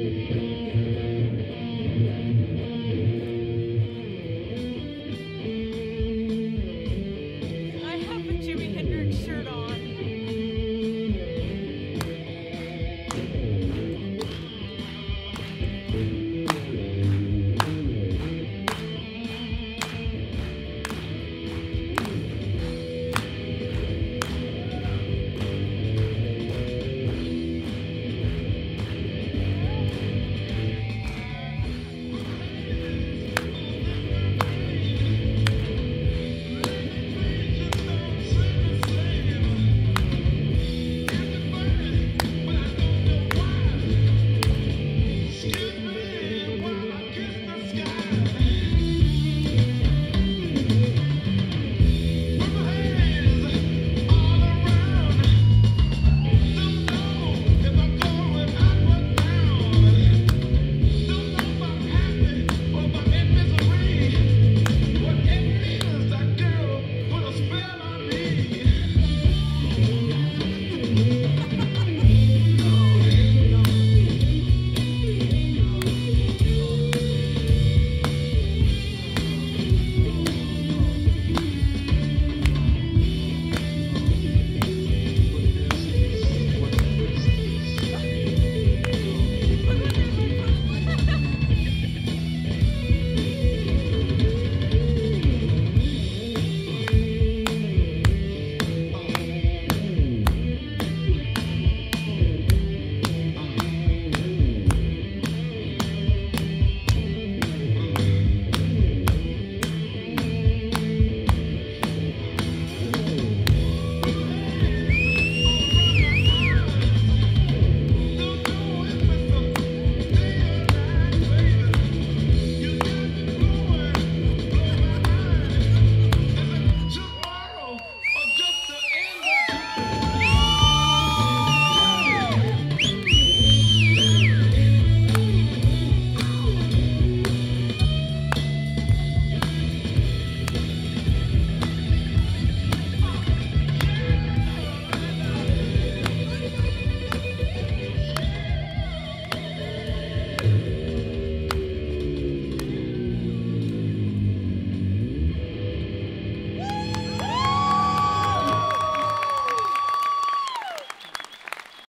Mm-hmm.